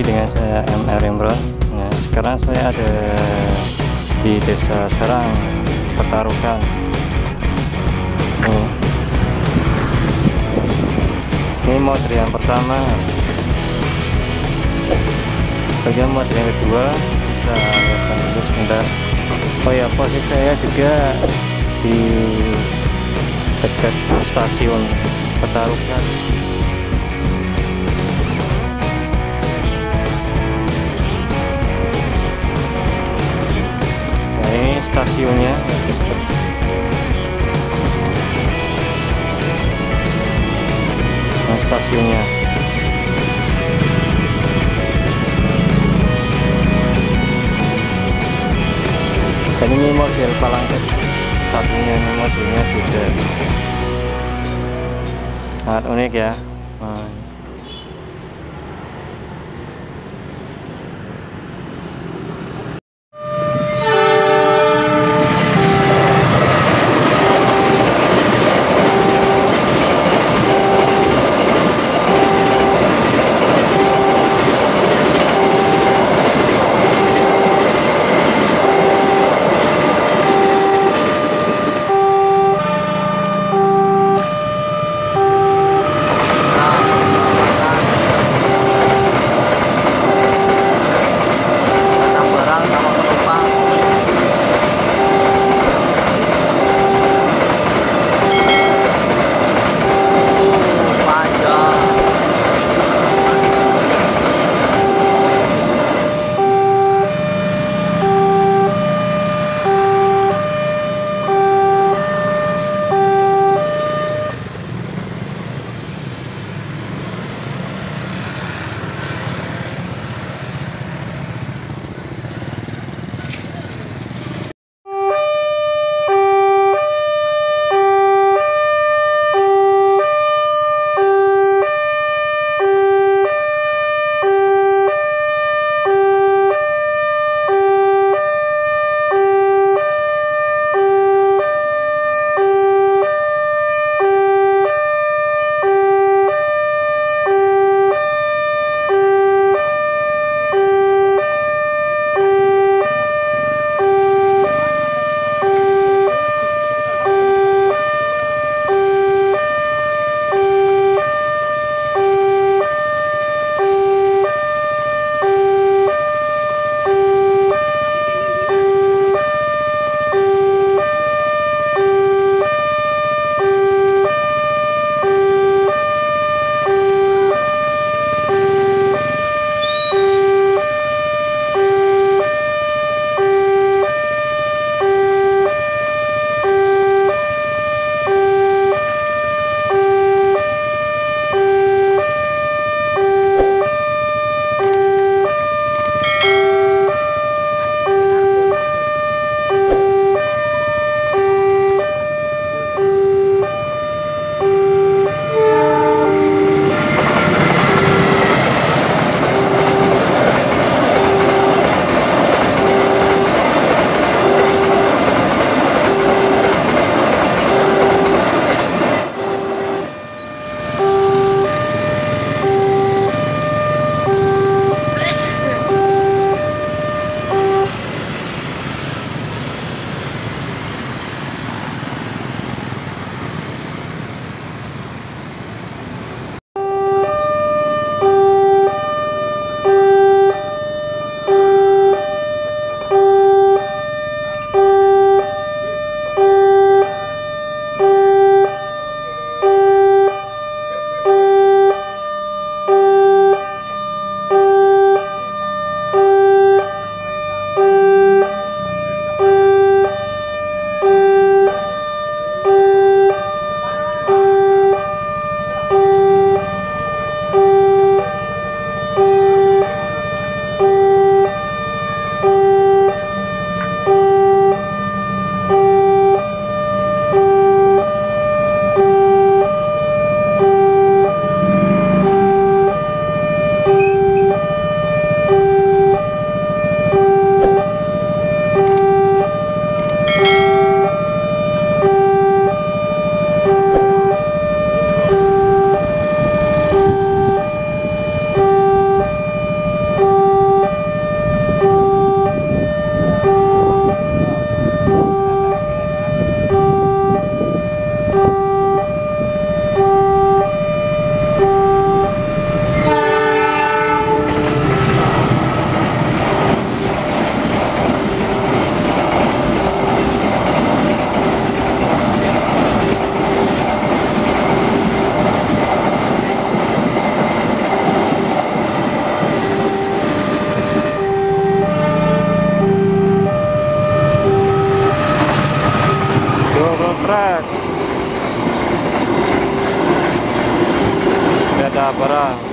dengan saya MR Imron nah, sekarang saya ada di desa Serang Petarukan. Nih. ini model yang pertama. Bagian model yang kedua kita lihat dulu sebentar oh ya posisi saya juga di dekat stasiun Petarukan stasiunnya nah, stasiunnya. Dan ini model palangket satunya ini modelnya beda. Sangat unik ya да, пора.